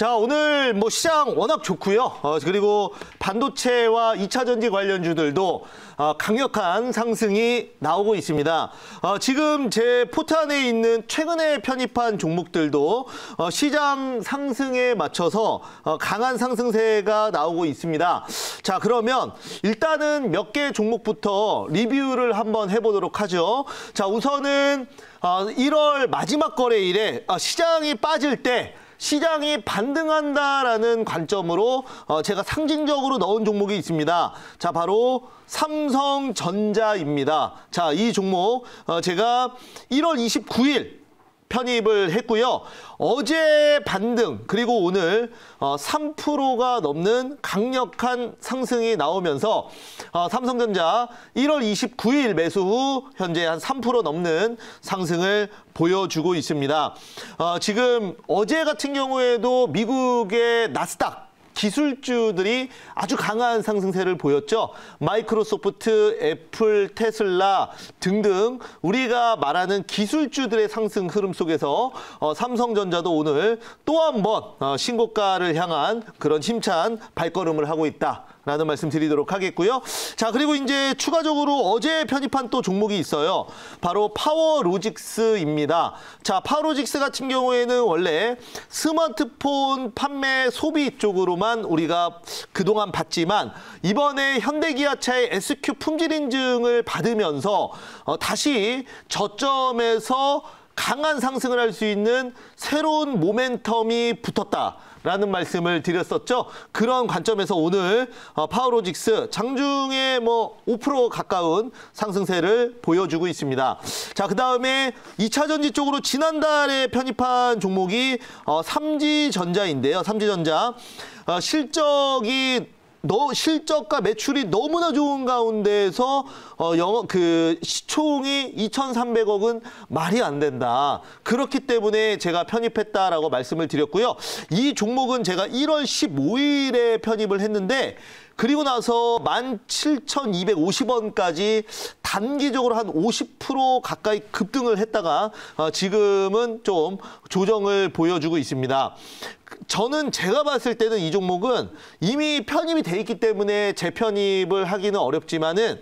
자, 오늘 뭐 시장 워낙 좋고요. 어, 그리고 반도체와 2차 전지 관련주들도 어, 강력한 상승이 나오고 있습니다. 어, 지금 제 포트 안에 있는 최근에 편입한 종목들도 어, 시장 상승에 맞춰서 어, 강한 상승세가 나오고 있습니다. 자, 그러면 일단은 몇 개 종목부터 리뷰를 한번 해보도록 하죠. 자, 우선은 어, 1월 마지막 거래일에 어, 시장이 빠질 때 시장이 반등한다라는 관점으로 어, 제가 상징적으로 넣은 종목이 있습니다. 자, 바로 삼성전자입니다. 자, 이 종목 어, 제가 1월 29일 편입을 했고요. 어제 반등 그리고 오늘 3%가 어, 넘는 강력한 상승이 나오면서 어, 삼성전자 1월 29일 매수 후 현재 한 3% 넘는 상승을 보여주고 있습니다. 어, 지금 어제 같은 경우에도 미국의 나스닥 기술주들이 아주 강한 상승세를 보였죠. 마이크로소프트, 애플, 테슬라 등등 우리가 말하는 기술주들의 상승 흐름 속에서 어, 삼성전자도 오늘 또 한번 어, 신고가를 향한 그런 힘찬 발걸음을 하고 있다. 라는 말씀 드리도록 하겠고요. 자, 그리고 이제 추가적으로 어제 편입한 또 종목이 있어요. 바로 파워로직스입니다. 자, 파워로직스 같은 경우에는 원래 스마트폰 판매 소비 쪽으로만 우리가 그동안 봤지만 이번에 현대기아차의 SQ 품질 인증을 받으면서 어, 다시 저점에서 강한 상승을 할 수 있는 새로운 모멘텀이 붙었다. 라는 말씀을 드렸었죠. 그런 관점에서 오늘 어, 파워로직스 장중에 뭐 5% 가까운 상승세를 보여주고 있습니다. 자, 그 다음에 2차 전지 쪽으로 지난달에 편입한 종목이 어, 삼지전자인데요. 삼지전자. 어, 실적이 너 실적과 매출이 너무나 좋은 가운데에서 어 영어 그 시총이 2,300억은 말이 안 된다. 그렇기 때문에 제가 편입했다라고 말씀을 드렸고요. 이 종목은 제가 1월 15일에 편입을 했는데 그리고 나서 17,250원까지 단기적으로 한 50% 가까이 급등을 했다가 어 지금은 좀 조정을 보여주고 있습니다. 저는 제가 봤을 때는 이 종목은 이미 편입이 돼 있기 때문에 재편입을 하기는 어렵지만은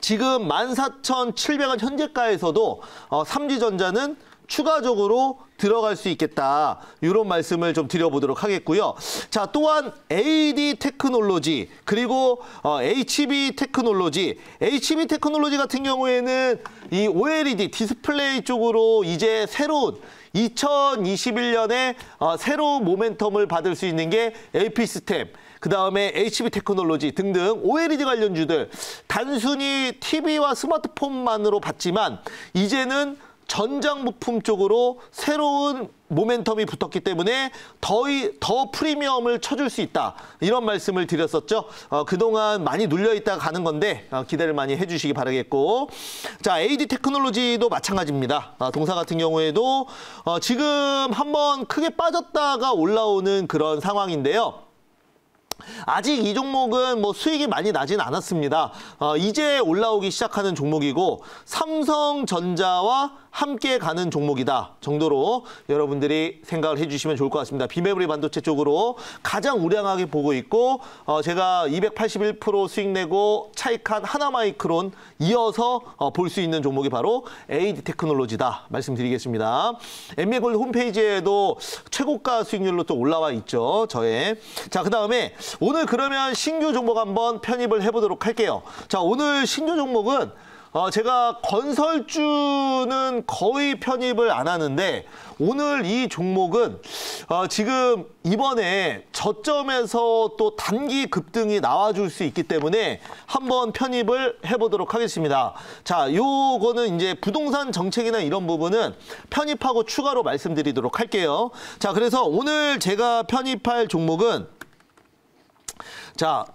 지금 14,700원 현재가에서도 어, 삼지전자는 추가적으로 들어갈 수 있겠다. 이런 말씀을 좀 드려보도록 하겠고요. 자, 또한 AD 테크놀로지 그리고 어, HB 테크놀로지 HB 테크놀로지 같은 경우에는 이 OLED 디스플레이 쪽으로 이제 새로운 2021년에 어, 새로운 모멘텀을 받을 수 있는 게 AP 시스템 그 다음에 HB 테크놀로지 등등 OLED 관련주들. 단순히 TV와 스마트폰만으로 봤지만 이제는 전장 부품 쪽으로 새로운 모멘텀이 붙었기 때문에 더, 더 프리미엄을 쳐줄 수 있다. 이런 말씀을 드렸었죠. 어, 그동안 많이 눌려있다가 가는 건데 어, 기대를 많이 해주시기 바라겠고 자 AD 테크놀로지도 마찬가지입니다. 어, 동사 같은 경우에도 어, 지금 한번 크게 빠졌다가 올라오는 그런 상황인데요. 아직 이 종목은 뭐 수익이 많이 나진 않았습니다. 어, 이제 올라오기 시작하는 종목이고 삼성전자와 함께 가는 종목이다 정도로 여러분들이 생각을 해주시면 좋을 것 같습니다. 비메모리 반도체 쪽으로 가장 우량하게 보고 있고 어, 제가 281% 수익 내고 차익한 하나마이크론 이어서 어, 볼 수 있는 종목이 바로 AD 테크놀로지다 말씀드리겠습니다. 엠미골 홈페이지에도 최고가 수익률로 또 올라와 있죠. 저의. 자, 그 다음에 오늘 그러면 신규 종목 한번 편입을 해보도록 할게요. 자, 오늘 신규 종목은 어, 제가 건설주는 거의 편입을 안 하는데 오늘 이 종목은 어, 지금 이번에 저점에서 또 단기 급등이 나와줄 수 있기 때문에 한번 편입을 해보도록 하겠습니다. 자, 요거는 이제 부동산 정책이나 이런 부분은 편입하고 추가로 말씀드리도록 할게요. 자, 그래서 오늘 제가 편입할 종목은 자,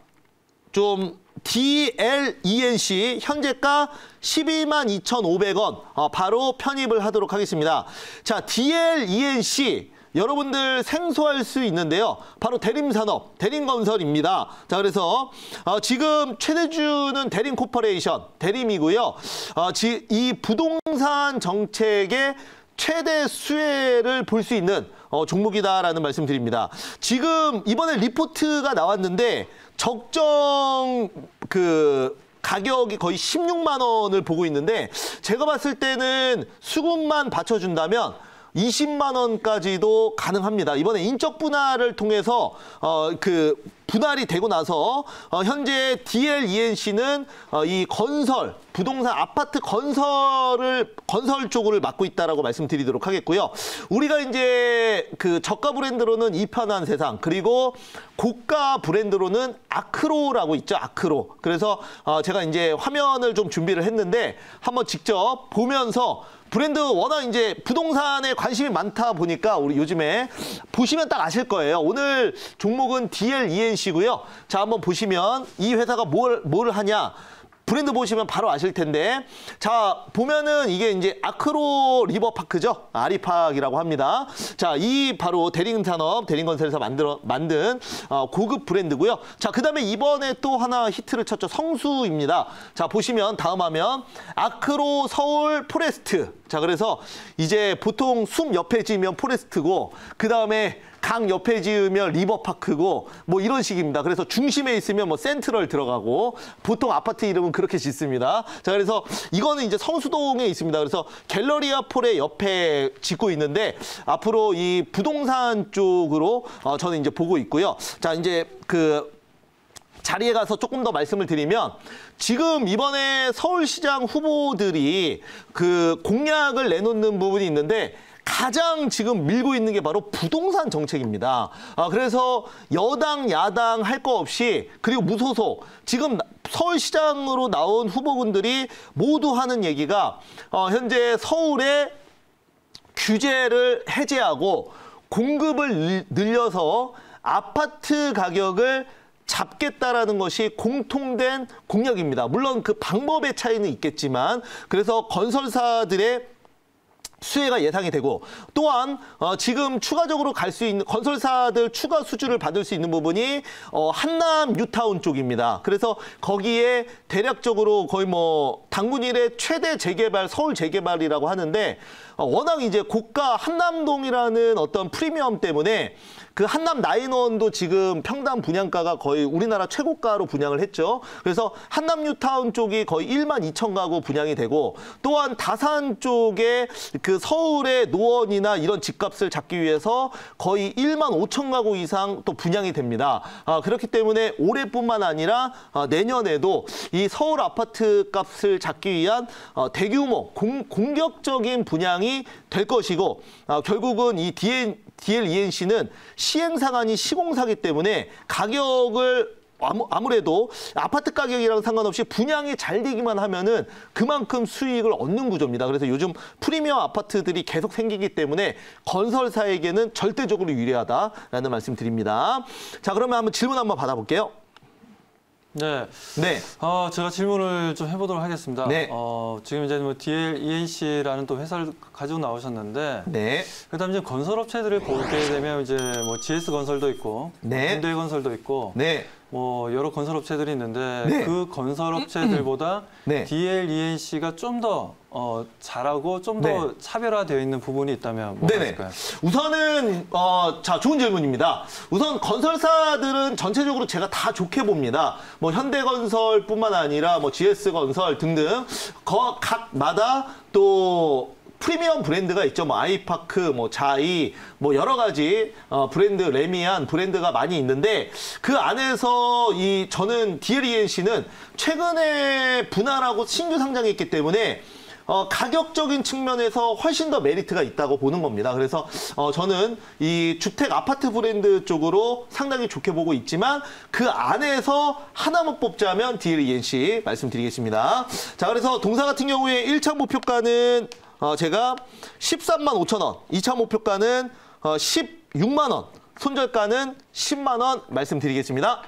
좀 DLENC 현재가 12만 2,500원 어, 바로 편입을 하도록 하겠습니다. 자, DLENC 여러분들 생소할 수 있는데요. 바로 대림산업, 대림건설입니다. 자, 그래서 어, 지금 최대주는 대림코퍼레이션, 대림이고요. 어, 지, 이 부동산 정책의 최대 수혜를 볼 수 있는 어, 종목이다라는 말씀드립니다. 지금 이번에 리포트가 나왔는데 적정 그 가격이 거의 16만 원을 보고 있는데 제가 봤을 때는 수급만 받쳐준다면 20만 원까지도 가능합니다. 이번에 인적 분할을 통해서 어 그 분할이 되고 나서 어 현재 DLENC는 어 이 건설 부동산 아파트 건설을 건설 쪽을 맡고 있다라고 말씀드리도록 하겠고요. 우리가 이제 그 저가 브랜드로는 이편한 세상 그리고 고가 브랜드로는 아크로라고 있죠. 아크로. 그래서 어 제가 이제 화면을 좀 준비를 했는데 한번 직접 보면서 브랜드 워낙 이제 부동산에 관심이 많다 보니까 우리 요즘에 보시면 딱 아실 거예요. 오늘 종목은 DL이앤씨고요. 자, 한번 보시면 이 회사가 뭘, 뭘 하냐. 브랜드 보시면 바로 아실 텐데. 자 보면은 이게 이제 아크로 리버파크죠? 아리팍이라고 합니다. 자 이 바로 대림산업 대림건설에서 만들어 만든 어, 고급 브랜드고요. 자 그다음에 이번에 또 하나 히트를 쳤죠. 성수입니다. 자 보시면 다음 화면. 아크로 서울 포레스트. 자 그래서 이제 보통 숨 옆에 지으면 포레스트고 그다음에 강 옆에 지으면 리버파크고 뭐 이런 식입니다. 그래서 중심에 있으면 뭐 센트럴 들어가고 보통 아파트 이름은 그렇게 짓습니다. 자 그래서 이거는 이제 성수동에 있습니다. 그래서 갤러리아 폴의 옆에 짓고 있는데 앞으로 이 부동산 쪽으로 어, 저는 이제 보고 있고요. 자 이제 그 자리에 가서 조금 더 말씀을 드리면 지금 이번에 서울시장 후보들이 그 공약을 내놓는 부분이 있는데 가장 지금 밀고 있는 게 바로 부동산 정책입니다. 아, 그래서 여당, 야당 할 거 없이 그리고 무소속 지금 서울시장으로 나온 후보분들이 모두 하는 얘기가 어, 현재 서울의 규제를 해제하고 공급을 늘려서 아파트 가격을 잡겠다라는 것이 공통된 공약입니다. 물론 그 방법의 차이는 있겠지만 그래서 건설사들의 수혜가 예상이 되고 또한 어, 지금 추가적으로 갈 수 있는 건설사들 추가 수주를 받을 수 있는 부분이 어, 한남 뉴타운 쪽입니다. 그래서 거기에 대략적으로 거의 뭐 당군 일의 최대 재개발 서울 재개발이라고 하는데 어, 워낙 이제 고가 한남동이라는 어떤 프리미엄 때문에 그 한남 나인원도 지금 평당 분양가가 거의 우리나라 최고가로 분양을 했죠. 그래서 한남 뉴타운 쪽이 거의 1만 2천 가구 분양이 되고 또한 다산 쪽에 그 서울의 노원이나 이런 집값을 잡기 위해서 거의 1만 5천 가구 이상 또 분양이 됩니다. 아, 그렇기 때문에 올해뿐만 아니라 아, 내년에도 이 서울 아파트 값을 잡기 위한 어, 대규모 공, 공격적인 분양이 될 것이고 아, 결국은 이 DN DLENC는 니 시공사기 때문에 가격을 아무, 래도 아파트 가격이랑 상관없이 분양이 잘 되기만 하면은 그만큼 수익을 얻는 구조입니다. 그래서 요즘 프리미엄 아파트들이 계속 생기기 때문에 건설사에게는 절대적으로 유리하다라는 말씀 드립니다. 자, 그러면 한번 질문 한번 받아볼게요. 네. 네. 어, 제가 질문을 좀 해보도록 하겠습니다. 네. 어, 지금 이제 뭐 DLENC라는 또 회사를 가지고 나오셨는데, 네. 그다음 이제 건설업체들을 보게 되면 이제 뭐 GS 건설도 있고, 네. 현대 건설도 있고, 네. 뭐 여러 건설업체들이 있는데 네. 그 건설업체들보다 네. DLENC가 좀 더 어, 잘하고 좀더 네. 차별화되어 있는 부분이 있다면 뭐가 네네. 있을까요? 우선은 어, 자 좋은 질문입니다. 우선 건설사들은 전체적으로 제가 다 좋게 봅니다. 뭐 현대건설뿐만 아니라 뭐 GS건설 등등 거, 각마다 또 프리미엄 브랜드가 있죠. 뭐 아이파크, 뭐 자이, 뭐 여러 가지 어, 브랜드 레미안 브랜드가 많이 있는데 그 안에서 이 저는 DLENC는 최근에 분할하고 신규 상장했기 때문에 어, 가격적인 측면에서 훨씬 더 메리트가 있다고 보는 겁니다. 그래서 어, 저는 이 주택 아파트 브랜드 쪽으로 상당히 좋게 보고 있지만 그 안에서 하나만 뽑자면 DLENC 말씀드리겠습니다. 자, 그래서 동사 같은 경우에 1차 목표가는 어, 제가 13만 5천 원, 2차 목표가는 어, 16만 원, 손절가는 10만 원 말씀드리겠습니다.